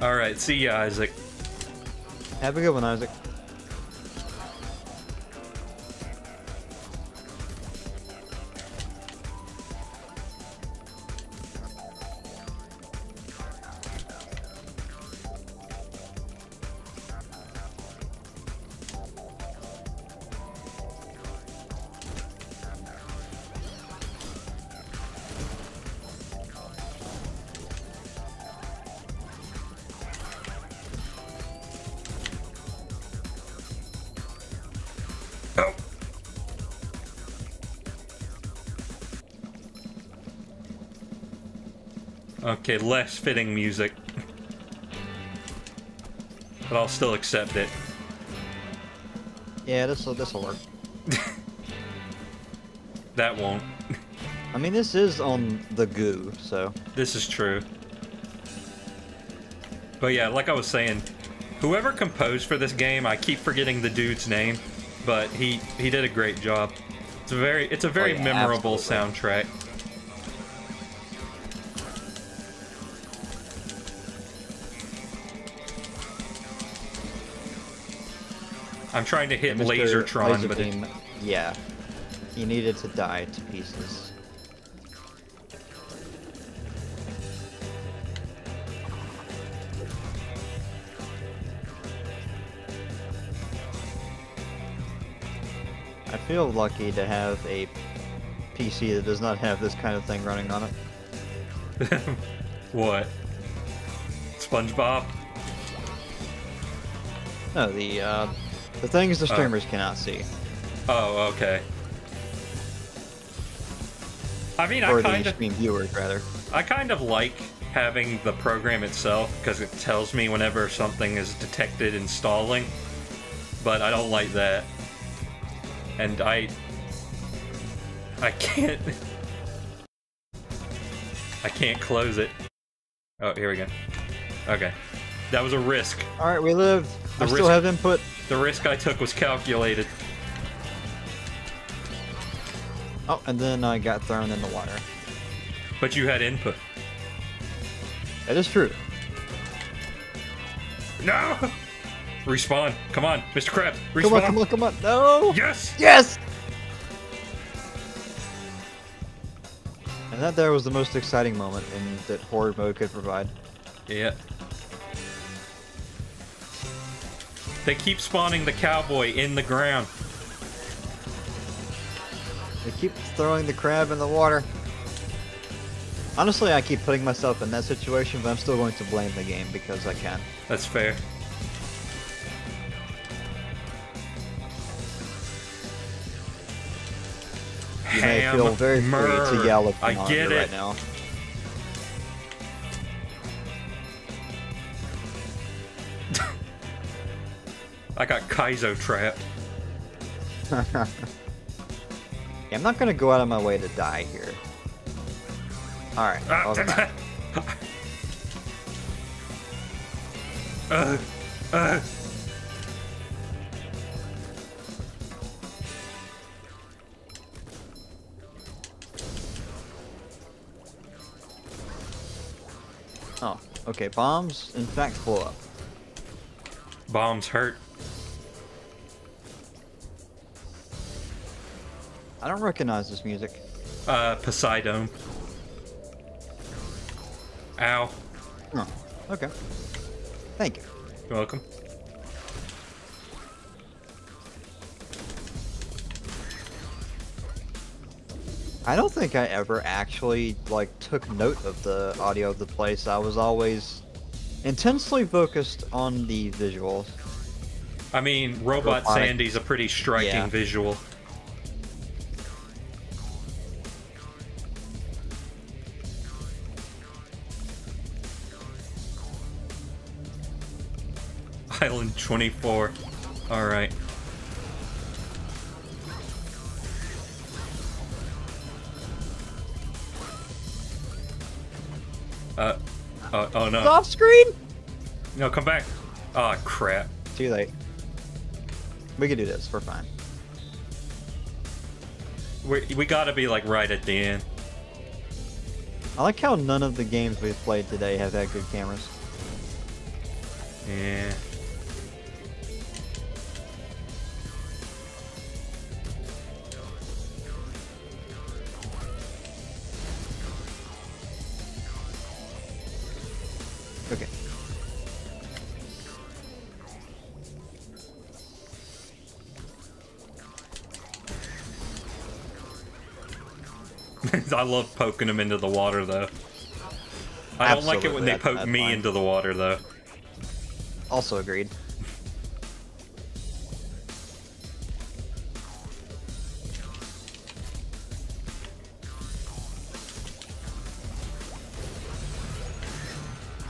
Speaker 1: All right. See ya, Isaac.
Speaker 2: Have a good one, Isaac.
Speaker 1: Okay, less fitting music. But I'll still accept it.
Speaker 2: Yeah, this will this will work. [LAUGHS]
Speaker 1: That won't.
Speaker 2: I mean, this is on the goo, so
Speaker 1: This is true. But yeah, like I was saying, whoever composed for this game, I keep forgetting the dude's name, but he he did a great job. It's a very it's a very oh,
Speaker 2: yeah,
Speaker 1: memorable
Speaker 2: absolutely.
Speaker 1: soundtrack. I'm trying to hit. Lasertron,
Speaker 2: Laser
Speaker 1: but it,
Speaker 2: yeah, he needed to die to pieces. I feel lucky to have a PC that does not have this kind of thing running on it. [LAUGHS]
Speaker 1: what? SpongeBob?
Speaker 2: No, the uh, the things the
Speaker 1: Oh.
Speaker 2: streamers cannot see,
Speaker 1: Oh, okay. I mean, I kind of
Speaker 2: viewers rather.
Speaker 1: I kind of like having the program itself because it tells me whenever something is detected installing, but I don't like that. And I I can't I can't close it. Oh, here we go. Okay. That was a risk.
Speaker 2: All right, we lived.
Speaker 1: The
Speaker 2: I still have input.
Speaker 1: The risk I took was calculated.
Speaker 2: Oh, and then I got thrown in the water.
Speaker 1: But you had input.
Speaker 2: That is true.
Speaker 1: No! Respawn. Come on, Mr. Krabs. Respawn.
Speaker 2: Come on, come on, come on. No.
Speaker 1: Yes!
Speaker 2: Yes. And that there was the most exciting moment in that horde mode could provide.
Speaker 1: Yeah. They keep spawning the cowboy in the ground.
Speaker 2: They keep throwing the crab in the water. Honestly, I keep putting myself in that situation, but I'm still going to blame the game because I can.
Speaker 1: That's fair.
Speaker 2: You may feel very free to yell at the
Speaker 1: I
Speaker 2: monitor
Speaker 1: get it.
Speaker 2: right now.
Speaker 1: I got Kaizo trapped. [LAUGHS]
Speaker 2: Yeah, I'm not gonna go out of my way to die here. Alright,
Speaker 1: Ah, [LAUGHS] uh, uh.
Speaker 2: Oh, okay, bombs in fact blow up.
Speaker 1: Bombs hurt.
Speaker 2: I don't recognize this music.
Speaker 1: Uh, Poseidome. Ow.
Speaker 2: Oh, okay. Thank you.
Speaker 1: You're welcome.
Speaker 2: I don't think I ever actually like took note of the audio of the place. I was always intensely focused on the visuals.
Speaker 1: I mean, Robot
Speaker 2: Robotic.
Speaker 1: Sandy's a pretty striking
Speaker 2: Yeah.
Speaker 1: visual. 24. Alright. Uh, oh, oh no.
Speaker 2: Off screen?
Speaker 1: No, come back. Oh crap.
Speaker 2: Too late. We can do this. We're fine.
Speaker 1: We we gotta be like right at the end.
Speaker 2: I like how none of the games we've played today have had good cameras.
Speaker 1: Yeah. [LAUGHS] I love poking them into the water though. I don't like it when they poke me
Speaker 2: fine.
Speaker 1: into the water though.
Speaker 2: Also agreed.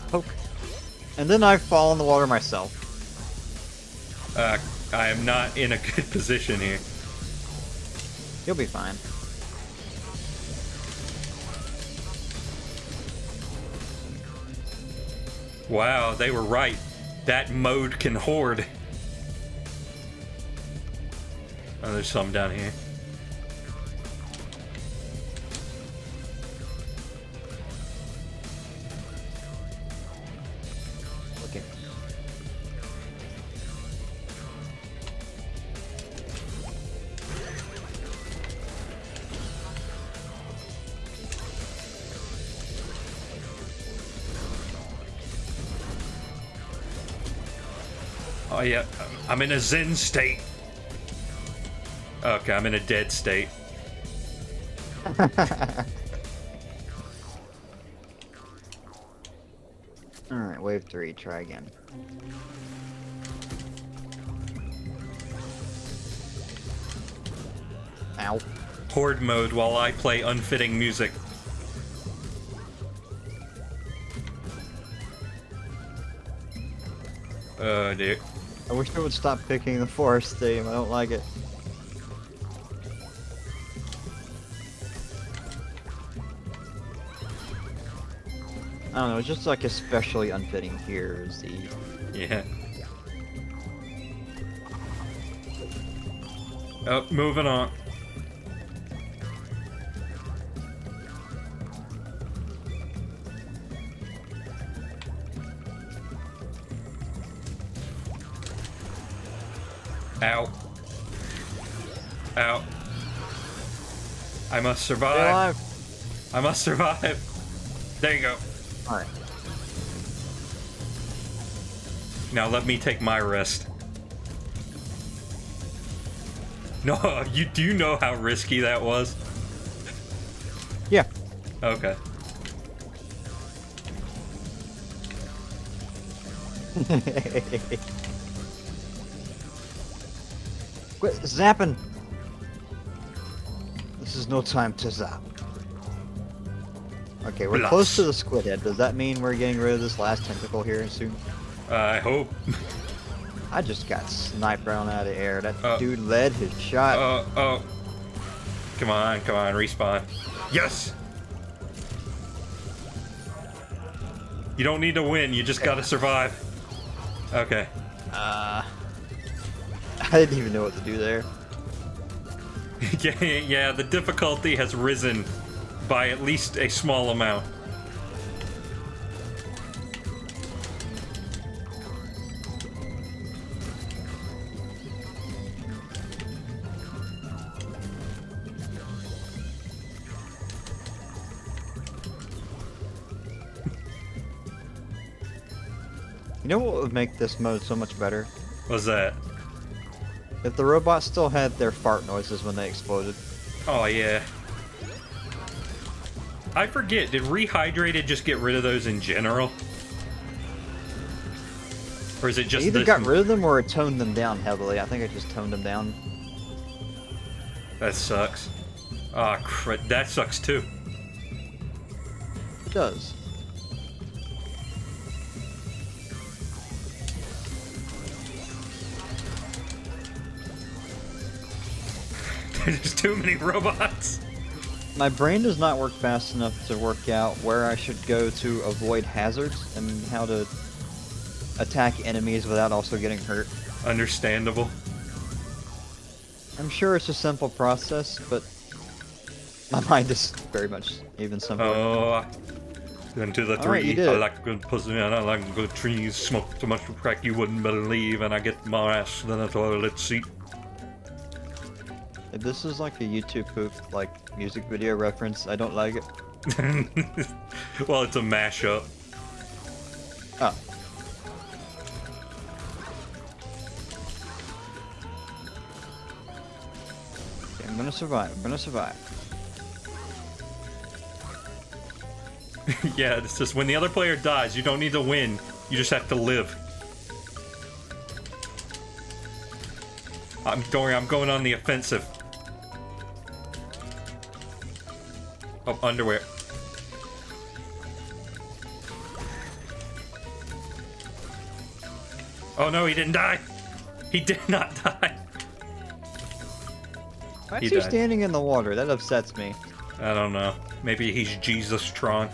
Speaker 2: Poke. And then I fall in the water myself.
Speaker 1: Uh, I am not in a good [LAUGHS] position here.
Speaker 2: You'll be fine.
Speaker 1: Wow, they were right. That mode can hoard. Oh, there's some down here. I'm in a zen state. Okay, I'm in a dead state. [LAUGHS]
Speaker 2: Alright, wave three, try again. Ow.
Speaker 1: Horde mode while I play unfitting music. Oh dear.
Speaker 2: I wish they would stop picking the forest theme. I don't like it. I don't know, it's just like especially unfitting here is the
Speaker 1: Yeah. Oh, moving on. Ow. Ow. I must survive. I must survive. There you go.
Speaker 2: Alright.
Speaker 1: Now let me take my rest. [LAUGHS] No, you do know how risky that was?
Speaker 2: Yeah.
Speaker 1: Okay. [LAUGHS]
Speaker 2: Quit zapping! This is no time to zap. Okay, we're close to the squid head. Does that mean we're getting rid of this last tentacle here soon?
Speaker 1: Uh, I hope.
Speaker 2: I just got sniped right out of the air. That
Speaker 1: Uh,
Speaker 2: dude led his shot.
Speaker 1: Oh, oh. Come on, come on, respawn. Yes! You don't need to win, you just gotta survive. Okay.
Speaker 2: Uh, I didn't even know what to do there. [LAUGHS]
Speaker 1: yeah, yeah, the difficulty has risen by at least a small amount.
Speaker 2: You know what would make this mode so much better?
Speaker 1: What's that?
Speaker 2: If the robots still had their fart noises when they exploded.
Speaker 1: Oh, yeah. I forget, did Rehydrated just get rid of those in general? Or is it just
Speaker 2: either got rid of them or it toned them down heavily. I think I just toned them down.
Speaker 1: That sucks. Ah, cr- that sucks too.
Speaker 2: It does. [LAUGHS]
Speaker 1: There's too many robots.
Speaker 2: My brain does not work fast enough to work out where I should go to avoid hazards and how to attack enemies without also getting hurt.
Speaker 1: Understandable.
Speaker 2: I'm sure it's a simple process, but my [LAUGHS] mind is very much even simpler.
Speaker 1: Oh, into the
Speaker 2: All right,
Speaker 1: tree. I like good pussy and I like good trees. Smoke too much crack you wouldn't believe, and I get more ass than a toilet seat.
Speaker 2: If this is like a YouTube poop, like music video reference, I don't like it. [LAUGHS]
Speaker 1: well, it's a mashup.
Speaker 2: Oh. Okay, I'm gonna survive. I'm gonna survive. [LAUGHS]
Speaker 1: yeah, it's just when the other player dies, you don't need to win. You just have to live. I'm don't worry, I'm going on the offensive. Oh, underwear. Oh no, he didn't die. He did [LAUGHS] not die.
Speaker 2: Why
Speaker 1: He
Speaker 2: is he
Speaker 1: died.
Speaker 2: standing in the water? That upsets me.
Speaker 1: I don't know. Maybe he's Jesus Tron.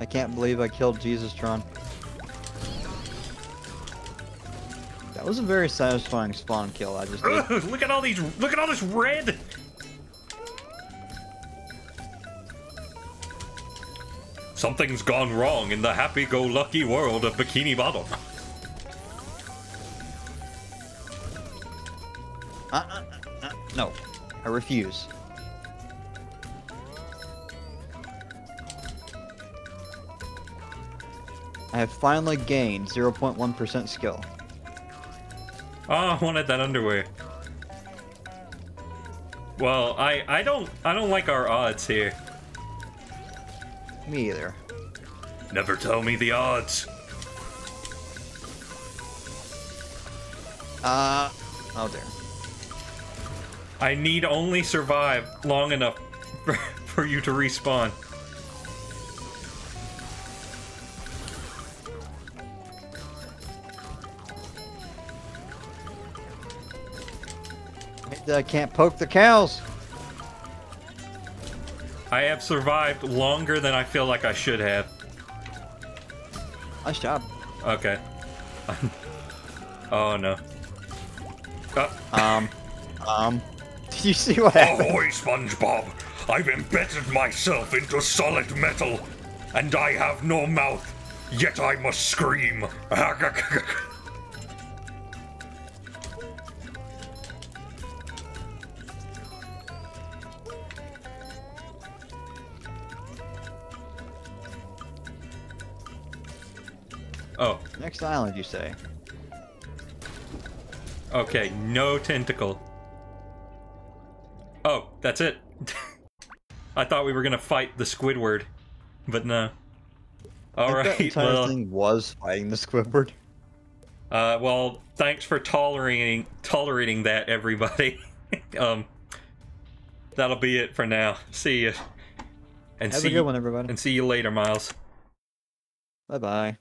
Speaker 2: I can't believe I killed Jesus Tron. That was a very satisfying spawn kill I just did.
Speaker 1: Ugh, [LAUGHS] look at all these. Look at all this red. Something's gone wrong in the happy-go-lucky world of Bikini Bottom.
Speaker 2: Uh, uh, uh, no, I refuse. I have finally gained 0.1% skill.
Speaker 1: Oh, I wanted that underwear. Well, I I don't I don't like our odds here.
Speaker 2: Me either.
Speaker 1: Never tell me the odds.
Speaker 2: Uh, oh there.
Speaker 1: I need only survive long enough for, for you to respawn.
Speaker 2: I can't poke the cows.
Speaker 1: I have survived longer than I feel like I should have.
Speaker 2: Nice job.
Speaker 1: Okay. [LAUGHS] oh no. Uh,
Speaker 2: Um, um, [LAUGHS] did you see what happened?
Speaker 3: Ahoy, SpongeBob! I've embedded myself into solid metal, and I have no mouth, yet I must scream. [LAUGHS]
Speaker 2: Next island, you say?
Speaker 1: okay. No tentacle. Oh, that's it. [LAUGHS] I thought we were gonna fight the Squidward, but no. All
Speaker 2: think that entire
Speaker 1: Well,
Speaker 2: thing was fighting the Squidward.
Speaker 1: uh, well, thanks for tolerating tolerating that, everybody. [LAUGHS] um, that'll be it for now. See you. And
Speaker 2: Have
Speaker 1: see
Speaker 2: a good one, everybody.
Speaker 1: and see you later, Miles.
Speaker 2: Bye bye.